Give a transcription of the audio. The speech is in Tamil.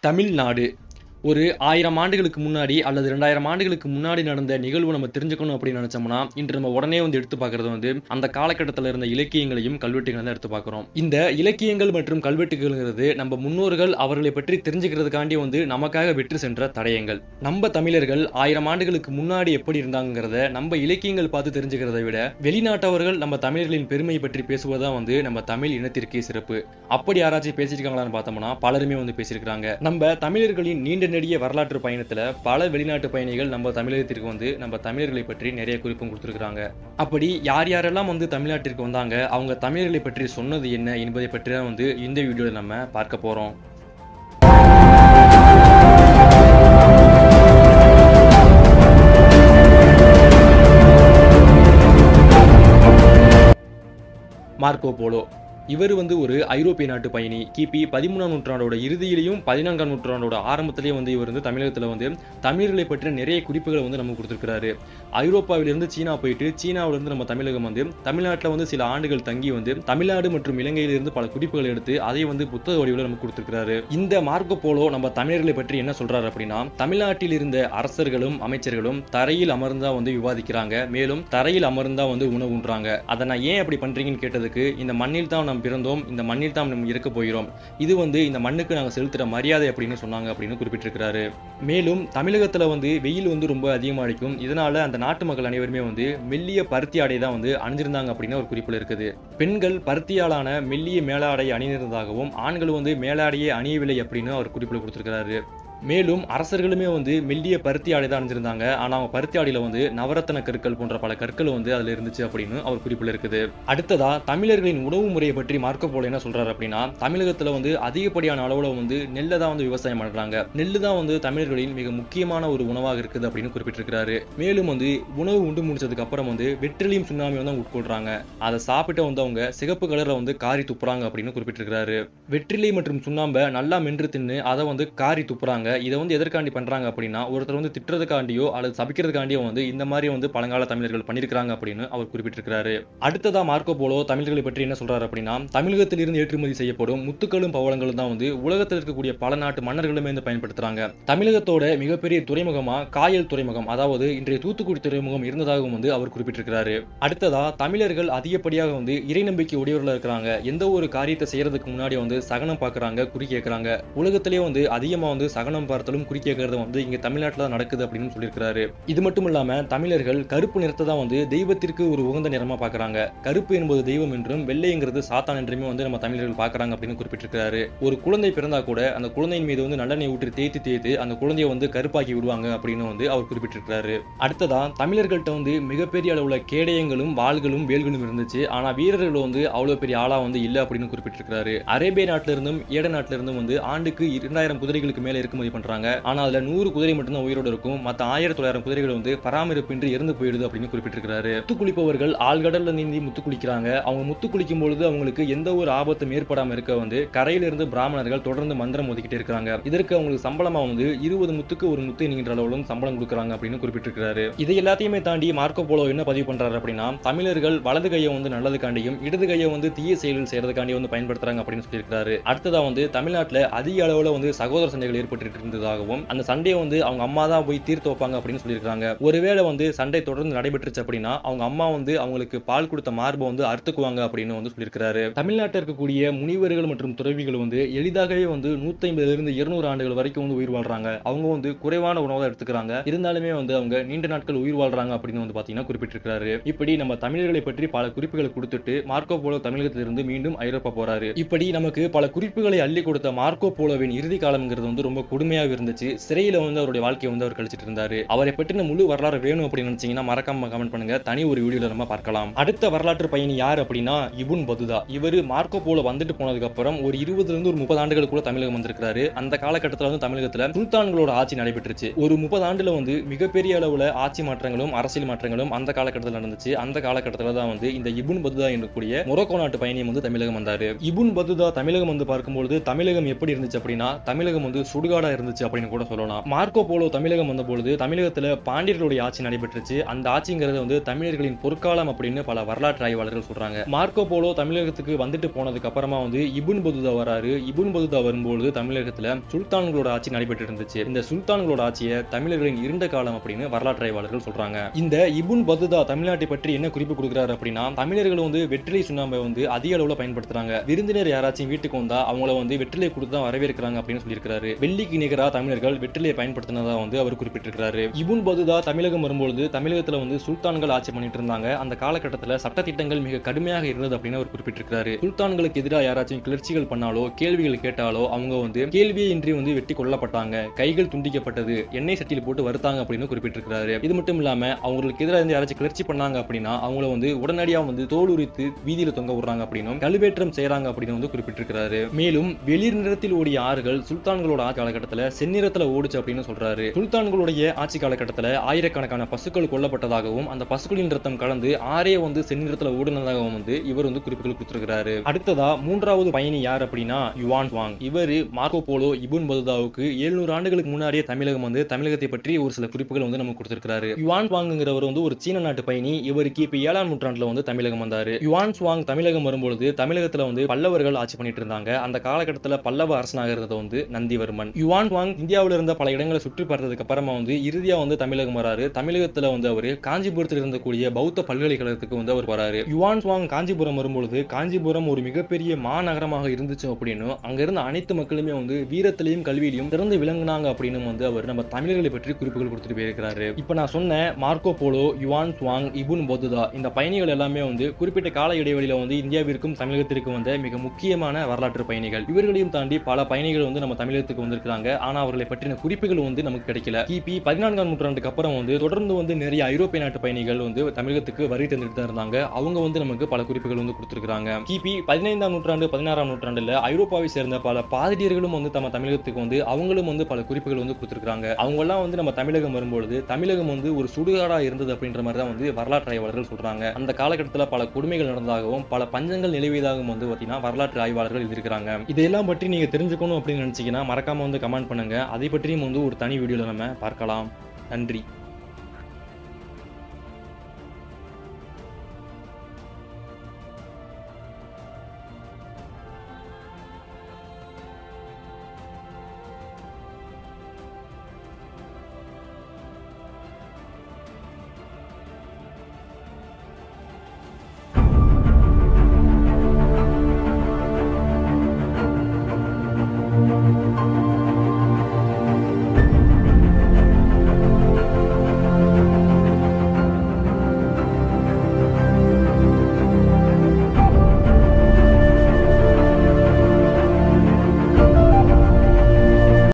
தமிழ்நாடு. ஒரு ஆயிரம் ஆண்டுகளுக்கு முன்னாடி அல்லது ரெண்டாயிரம் ஆண்டுகளுக்கு முன்னாடி நடந்த நிகழ்வு நம்ம தெரிஞ்சுக்கணும் அப்படின்னு நினைச்சோம்னா இன்று நம்ம உடனே வந்து எடுத்து பார்க்கறது வந்து அந்த காலகட்டத்தில் இருந்த இலக்கியங்களையும் கல்வெட்டுகளை தான் எடுத்து பார்க்குறோம். இந்த இலக்கியங்கள் மற்றும் கல்வெட்டுகள்ங்கிறது நம்ம முன்னோர்கள் அவர்களை பற்றி தெரிஞ்சுக்கிறதுக்காண்டி வந்து நமக்காக வெற்றி சென்ற தடயங்கள். நம்ம தமிழர்கள் ஆயிரம் ஆண்டுகளுக்கு முன்னாடி எப்படி இருந்தாங்கிறத நம்ம இலக்கியங்கள் பார்த்து தெரிஞ்சுக்கிறதை விட வெளிநாட்டவர்கள் நம்ம தமிழர்களின் பெருமை பற்றி பேசுவதுதான் வந்து நம்ம தமிழ் இனத்திற்கே சிறப்பு. அப்படி யாராச்சும் பேசியிருக்காங்களான்னு பார்த்தோம்னா பலருமே வந்து பேசியிருக்காங்க நம்ம தமிழர்களின் நீண்ட நெடிய வரலாற்று பயணத்தில் பல வெளிநாட்டு பயணிகள் நம்ம தமிழகத்திற்கு வந்து நம்ம தமிழர்களை பற்றி நிறைய குறிப்பும் கொடுத்துருக்காங்க அப்படி யார் யாரெல்லாம் வந்து தமிழ்நாட்டிற்கு வந்தாங்க அவங்க தமிழர்களை பற்றி சொன்னது என்ன என்பதை பற்றி தான் வந்து இந்த வீடியோவில் நம்ம பார்க்க போகிறோம் மார்க்கோ போலோ. இவர் வந்து ஒரு ஐரோப்பிய நாட்டு பயணி. கிபி பதிமூணாம் நூற்றாண்டோட இறுதியிலையும் பதினான்காம் நூற்றாண்டோட ஆரம்பத்திலேயே வந்து இவர் வந்து தமிழகத்தில் வந்து தமிழர்களை பற்றிய நிறைய குறிப்புகளை வந்து நமக்கு கொடுத்துருக்காரு ஐரோப்பாவிலிருந்து சீனா போயிட்டு சீனாவிலிருந்து நம்ம தமிழகம் வந்து தமிழ்நாட்டில் வந்து சில ஆண்டுகள் தங்கி வந்து தமிழ்நாடு மற்றும் இலங்கையிலிருந்து பல குறிப்புகளை எடுத்து அதை வந்து புத்தக வடிவில் நமக்கு கொடுத்துருக்காரு இந்த மார்க்கோ போலோ நம்ம தமிழர்களை பற்றி என்ன சொல்றாரு அப்படின்னா தமிழ்நாட்டில் இருந்த அரசர்களும் அமைச்சர்களும் தரையில் அமர்ந்தா வந்து விவாதிக்கிறாங்க. மேலும் தரையில் அமர்ந்தா வந்து உணவு உண்றாங்க அதை நான் ஏன் அப்படி பண்றீங்கன்னு கேட்டதுக்கு இந்த மண்ணில் தான் நாம் பிறந்தோம் இந்த மண்ணில் தான் நம்ம இருக்க போகிறோம். இது வந்து இந்த மண்ணுக்கு நாங்கள் செலுத்துற மரியாதை அப்படின்னு சொன்னாங்க அப்படின்னு குறிப்பிட்டிருக்கிறாரு. மேலும் தமிழகத்துல வந்து வெயில் வந்து ரொம்ப அதிகமாக அடிக்கும். இதனால அந்த நாட்டு மக்கள் அனைவருமே வந்து மெல்லிய பருத்தி ஆடை தான் வந்து அணிஞ்சிருந்தாங்க அப்படின்னு ஒரு குறிப்பில் இருக்குது. பெண்கள் பருத்தியாலான மெல்லிய மேலாடை அணிந்திருந்ததாகவும் ஆண்கள் வந்து மேலாடையே அணியவில்லை அப்படின்னு அவர் குறிப்பில் கொடுத்திருக்கிறாரு. மேலும் அரசர்களுமே வந்து மெல்லிய பருத்தி ஆடை தான் அணிஞ்சிருந்தாங்க. ஆனா அவங்க பருத்தி ஆடையில வந்து நவரத்தன கற்கள் போன்ற பல கற்கள் வந்து அதுல இருந்துச்சு அப்படின்னு அவர் குறிப்பில் இருக்குது. அடுத்ததா தமிழர்களின் உணவு முறையை பற்றி மார்க்க போல என்ன சொல்றாரு அப்படின்னா தமிழகத்துல வந்து அதிகப்படியான அளவுல வந்து நெல்லை தான் வந்து விவசாயம் பண்றாங்க. நெல்லு தான் வந்து தமிழர்களின் மிக முக்கியமான ஒரு உணவாக இருக்குது அப்படின்னு குறிப்பிட்டிருக்கிறாரு. மேலும் வந்து உணவு உண்டு முடிச்சதுக்கு அப்புறம் வந்து வெற்றிலையும் சுண்ணாமி வந்து அவங்க உட்கொள்றாங்க. அதை சாப்பிட்ட வந்து அவங்க சிகப்பு கலர்ல வந்து காரி துப்புறாங்க அப்படின்னு குறிப்பிட்டிருக்கிறாரு. வெற்றிலை மற்றும் சுண்ணாம்பை நல்லா மென்று தின்னு அதை வந்து காரி துப்புறாங்க. இதை வந்து எதற்காண்டி பண்ணுறாங்க அப்படின்னா ஒருத்தர் வந்து திட்டுறதுக்காண்டியோ அல்லது சபிக்கிறதுக்காண்டியோ வந்து இந்த மாதிரி வந்து பழங்கால தமிழர்கள் பண்ணியிருக்கிறாங்க அப்படின்னு அவர் குறிப்பிட்டிருக்கிறாரு. அடுத்ததா மார்க்கோ போலோ தமிழர்களை பற்றி என்ன சொல்றாரு அப்படின்னா தமிழகத்திலிருந்து ஏற்றுமதி செய்யப்படும் முத்துக்களும் பவளங்களும் தான் வந்து உலகத்தில் இருக்கக்கூடிய பல நாட்டு மன்னர்களுமே வந்து பயன்படுத்துறாங்க. தமிழகத்தோட மிகப்பெரிய துறைமுகமா காயல் துறைமுகம் அதாவது இன்றைய தூத்துக்குடி துறைமுகம் இருந்ததாகவும் வந்து அவர் குறிப்பிட்டிருக்கிறாரு. அடுத்ததா தமிழர்கள் அதிகப்படியாக வந்து இறை நம்பிக்கை உடையவர்களாக இருக்கிறாங்க. எந்த ஒரு காரியத்தை செய்யறதுக்கு முன்னாடி வந்து சகனம் பார்க்கறாங்க குறி கேட்கறாங்க. உலகத்திலேயே வந்து அதிகமா வந்து சகனம் பார்த்தாலும் குறி கேட்கறது வந்து இங்க தமிழ்நாட்டில் தான் நடக்குது அப்படின்னு சொல்லியிருக்கிறாரு. இது மட்டும் இல்லாம தமிழர்கள் கருப்பு நிறத்தை தான் வந்து தெய்வத்திற்கு ஒரு உகந்த நிறமா பார்க்கறாங்க கருப்பு என்பது தெய்வம் என்றும் வெள்ளைங்கிறது சாத்தான் என்றுமே வந்து நம்ம தமிழர்கள் பார்க்கறாங்க அப்படின்னு குறிப்பிட்டிருக்கிறாரு. ஒரு குழந்தை பிறந்தா கூட அந்த குழந்தையின் மீது வந்து நல்லெண்ணெய் ஊற்றி தேய்த்து தேய்த்து அந்த குழந்தையை வந்து கருப்பாக்கி விடுவாங்க அப்படின்னு வந்து அவர் குறிப்பிட்டிருக்கிறாரு. அடுத்ததா தமிழர்கள்ட்ட வந்து மிகப்பெரிய அளவுல கேடயங்களும் வாள்களும் வேல்களும் இருந்துச்சு. ஆனா வீரர்கள் வந்து அவ்வளவு பெரிய ஆளா வந்து இல்ல அப்படின்னு குறிப்பிட்டிருக்கிறாரு. அரேபிய நாட்டிலிருந்தும் ஈட ஏட வந்து ஆண்டுக்கு இரண்டாயிரம் குதிரைகளுக்கு மேல இறக்குமதி பண்றாங்க. ஆனா அதுல நூறு குதிரை மட்டும்தான் உயிரோடு இருக்கும். மத்த ஆயிரத்தி தொள்ளாயிரம் குதிரைகள் வந்து பராமரிப்பின்றி இறந்து போயிடுது அப்படின்னு குறிப்பிட்டிருக்கிறாரு. முத்து குளிப்பவர்கள் ஆழ்கடல்ல நீந்தி முத்து குளிக்கிறாங்க அவங்க முத்து குளிக்கும் பொழுது அவங்களுக்கு எந்த ஒரு ஆபத்தும் ஏற்படாம இருக்க வந்து கரையிலிருந்து பிராமணர்கள் தொடர்ந்து மந்திரம் ஒதுக்கிட்டே இருக்காங்க இதற்கு அவங்களுக்கு சம்பளமா வந்து இருபது முத்துக்கு ஒரு முத்து என்கின்ற அளவுலும் சம்பளம் கொடுக்குறாங்க அப்படின்னு குறிப்பிட்டிருக்கிறாரு. இது எல்லாத்தையுமே தாண்டி மார்க்கோ போலோ என்ன பதிவு பண்றாரு அப்படின்னா தமிழர்கள் வலது கையை வந்து நல்லதுக்காண்டியும் இடது கையை வந்து தீய செயல்கள் செய்யறதுக்காண்டி வந்து பயன்படுத்துறாங்க அப்படின்னு சொல்லியிருக்காரு அடுத்ததா வந்து தமிழ்நாட்டுல அதிக அளவுல வந்து சகோதர சண்டைகள் ஏற்பட்டு இருந்ததாகவும் அந்த சண்டையை வந்து அவங்க அம்மா தான் போய் தீர்த்து வைப்பாங்க அப்படின்னு சொல்லியிருக்காங்க ஒருவேளை வந்து சண்டை தொடர்ந்து நடைபெற்றுச்சு அப்படின்னா அவங்க அம்மா வந்து அவங்களுக்கு பால் கொடுத்த மார்பை வந்து அறுத்துக்குவாங்க அப்படின்னு வந்து சொல்லியிருக்கிறாரு. தமிழ்நாட்டில் இருக்கக்கூடிய முனிவர்கள் மற்றும் துறவிகள் வந்து எளிதாகவே வந்து நூத்தி ஐம்பதுல இருந்து இருநூறு ஆண்டுகள் வரைக்கும் வந்து உயிர் வாழ்றாங்க. அவங்க வந்து குறைவான உணவை எடுத்துக்கிறாங்க. இருந்தாலுமே வந்து அவங்க நீண்ட நாட்கள் உயிர் வாழ்றாங்க அப்படின்னு வந்து பாத்தீங்கன்னா குறிப்பிட்டிருக்காரு இப்படி நம்ம தமிழர்களை பற்றி பல குறிப்புகளை கொடுத்துட்டு மார்க்கோ போலோ தமிழகத்திலிருந்து மீண்டும் ஐரோப்பா போறாரு. இப்படி நமக்கு பல குறிப்புகளை அள்ளி கொடுத்த மார்க்கோ போலோவின் இறுதி காலம்ங்கிறது வந்து ரொம்ப கொடுமையாக இருந்துச்சு. சிறையில வந்து அவருடைய வாழ்க்கையை வந்து அவர் கழிச்சிட்டு இருந்தாரு. அவரை பற்றின முழு வரலாறு வேணும் அப்படின்னு நினைச்சீங்கன்னா மறக்காம கமெண்ட் பண்ணுங்க. தனி ஒரு வீடியோல நம்ம பார்க்கலாம். அடுத்த வரலாற்று பயணி யார் அப்படின்னா இபுன் பதுதா. இவர் மார்க்கோ போல வந்துட்டு போனதுக்கு அப்புறம் ஒரு இருபதுல இருந்து ஒரு முப்பது ஆண்டுகளுக்குள்ள தமிழகம் வந்திருக்காரு அந்த காலகட்டத்தில் வந்து தமிழகத்துல சுல்தான்களோட ஆட்சி நடைபெற்றுச்சு. ஒரு முப்பது ஆண்டுல வந்து மிகப்பெரிய அளவுல ஆட்சி மாற்றங்களும் அரசியல் மாற்றங்களும் அந்த காலகட்டத்தில் நடந்துச்சு. அந்த காலகட்டத்தில் தான் வந்து இந்த இபுன் பதுதா என்றக்கூடிய மொரோக்கோ நாட்டு பயணியம் வந்து தமிழகம் வந்தாரு. இபுன் பதுதா தமிழகம் வந்து பார்க்கும்போது தமிழகம் எப்படி இருந்துச்சு அப்படின்னா தமிழகம் வந்து சுடுகாடா சுடுகாடா இருந்துச்சு அப்படின்னு கூட சொல்லலாம். மார்க்கோ போலோ தமிழகம் வந்தபொழுது தமிழகத்தில் பாண்டியர்களுடைய ஆட்சி நடைபெற்றுச்சு. அந்த ஆட்சிங்கிறது வந்து தமிழர்களின் பொற்காலம் அப்படின்னு பல வரலாற்று ஆய்வாளர்கள் சொல்றாங்க. மார்க்கோ போலோ தமிழகத்துக்கு வந்துட்டு போனதுக்கு அப்புறமா வந்து இபுன் பதுதா வராரு. இபுன் பதுதா வரும்போது தமிழகத்தில் சுல்தான்களோட ஆட்சி நடைபெற்று இருந்துச்சு இந்த சுல்தான்களோட ஆட்சியை தமிழர்களின் இருண்ட காலம் அப்படின்னு வரலாற்று ஆய்வாளர்கள் சொல்றாங்க. இந்த இபுன் பதுதா தமிழ்நாட்டை பற்றி என்ன குறிப்பு கொடுக்குறாரு அப்படின்னா தமிழர்கள் வந்து வெற்றிலை சுண்ணாம்பை வந்து அதிக அளவில் பயன்படுத்துறாங்க. விருந்தினர் யாராச்சும் வீட்டுக்கு வந்தா அவங்கள வந்து வெற்றிலை கொடுத்து தான் வரவேற்கிறாங்க அப்படின்னு சொல்லியிருக்காரு வெள்ளிக்கு நிகரா தமிழர்கள் வெற்றிலையை பயன்படுத்தினதா வந்து அவர் குறிப்பிட்டிருக்கிறாரு. இபுன் பதுதா தமிழகம் வரும்பொழுது தமிழகத்துல வந்து சுல்தான்கள் ஆட்சி பண்ணிட்டு இருந்தாங்க. அந்த காலகட்டத்துல சட்டத்திட்டங்கள் மிக கடுமையாக இருந்தது அப்படின்னு அவர் குறிப்பிட்டிருக்கிறாரு. சுல்தான்களுக்கு எதிராக யாராச்சும் கிளர்ச்சிகள் பண்ணாலோ கேள்விகள் கேட்டாலோ அவங்க வந்து கேள்வியே இன்றி வந்து வெட்டி கொல்லப்பட்டாங்க. கைகள் துண்டிக்கப்பட்டது. எண்ணெய் சட்டியில் போட்டு வருத்தாங்க அப்படின்னு குறிப்பிட்டிருக்கிறாரு. இது மட்டும் இல்லாம அவங்களுக்கு எதிராக இருந்து யாராச்சும் கிளர்ச்சி பண்ணாங்க அப்படின்னா அவங்கள வந்து உடனடியாக வந்து தோல் உரித்து வீதியில தொங்க விடுறாங்க அப்படின்னும் கழுவேற்றம் செய்யறாங்க அப்படின்னு வந்து குறிப்பிட்டிருக்கிறாரு. மேலும் வெளிர் நிறத்தில் ஓடிய ஆறுகள் சுல்தான்களோட ஆட்சி செந்நிறத்துல ஓடுச்சு அப்படின்னு சொல்றாரு. சுல்தான்களுடைய ஆட்சி காலகட்டத்துல ஆயிரக்கணக்கான பசுக்கள் கொல்லப்பட்டதாகவும் அந்த பசுக்களின் ரத்தம் கலந்து ஆறே வந்து செந்நிறத்துல ஓடுனதாகவும் வந்து இவர் வந்து குறிப்புகள் கொடுத்திருக்கிறாரு. அடுத்ததா மூன்றாவது பயணி யார் அப்படின்னா யுவான் வாங் இவர் மார்க்கோ போலோ இபுன் பதுதாவுக்கு 700 ஆண்டுகளுக்கு முன்னாடியே தமிழகம் வந்து தமிழகத்தை பற்றி ஒரு சில குறிப்புகள் வந்து நமக்கு கொடுத்திருக்கிறாரு. யுவான் வாங்குங்கிறவர் வந்து ஒரு சீன நாட்டு பயணி. இவர் கிபி ஏழாம் நூற்றாண்டுல வந்து தமிழகம் வந்தாரு. யுவான் சுவாங் தமிழகம் வரும்பொழுது தமிழகத்துல வந்து பல்லவர்கள் ஆட்சி பண்ணிட்டு இருந்தாங்க. அந்த காலகட்டத்துல பல்லவ அரசனாக இருந்தது வந்து நந்திவர்மன். யுவான் வாங் இந்தியாவில் இருந்த பல இடங்களை சுற்றி பார்த்ததுக்கு அப்புறமா வந்து இறுதியாக வந்து தமிழகம் வராரு. தமிழகத்தில் வந்து அவர் காஞ்சிபுரத்தில் இருந்தக்கூடிய பௌத்த பல்கலைக்கழகத்துக்கு வந்து அவர் வராரு. யுவான் சுவாங் காஞ்சிபுரம் வரும்பொழுது காஞ்சிபுரம் ஒரு மிகப்பெரிய மாநகரமாக இருந்துச்சு அப்படின்னு அங்கிருந்த அனைத்து மக்களுமே வந்து வீரத்திலையும் கல்வியிலையும் சிறந்து விளங்கினாங்க அப்படின்னு வந்து அவர் நம்ம தமிழர்களை பற்றி குறிப்புகள் கொடுத்துட்டு போயிருக்கிறாரு. இப்போ நான் சொன்ன Marco Polo Yuan Chwang Ibn Battuta இந்த பயணிகள் எல்லாமே வந்து குறிப்பிட்ட கால இடைவெளியில வந்து இந்தியாவிற்கும் தமிழகத்திற்கும் வந்த மிக முக்கியமான வரலாற்று பயணிகள். இவர்களையும் தாண்டி பல பயணிகள் வந்து நம்ம தமிழகத்துக்கு வந்திருக்காங்க ஆனா அவர்களை பற்றின குறிப்புகள் வந்து நமக்கு கிடைக்கல. கிபி பதினான்காம் நூற்றாண்டுக்கு அப்புறம் வந்து தொடர்ந்து வந்து நிறைய ஐரோப்பிய நாட்டு பயணிகள் வந்து தமிழகத்துக்கு வரி தந்துட்டு தான் இருந்தாங்க. அவங்க வந்து நமக்கு பல குறிப்புகள் வந்து கொடுத்துருக்காங்க கிபி பதினைந்தாம் நூற்றாண்டு பதினாறாம் நூற்றாண்டுல ஐரோப்பாவை சேர்ந்த பல பாதிரியர்களும் வந்து நம்ம தமிழகத்துக்கு வந்து அவங்களும் வந்து பல குறிப்புகள் வந்து கொடுத்துருக்காங்க அவங்க எல்லாம் வந்து நம்ம தமிழகம் வரும்பொழுது தமிழகம் வந்து ஒரு சுடுகாடா இருந்தது அப்படின்ற மாதிரி தான் வந்து வரலாற்று ஆய்வாளர்கள் சொல்றாங்க. அந்த காலகட்டத்தில் பல கொடுமைகள் நடந்ததாகவும் பல பஞ்சங்கள் நிலவியதாகவும் வந்து பார்த்தீங்கன்னா வரலாற்று ஆய்வாளர்கள் எழுதியிருக்கிறாங்க. இதெல்லாம் பற்றி நீங்க தெரிஞ்சுக்கணும் அப்படின்னு நினைச்சீங்கன்னா மறக்காம வந்து கமெண்ட் பண்ணுங்க. அதை பற்றியும் வந்து ஒரு தனி வீடியோவில் நம்ம பார்க்கலாம். நன்றி.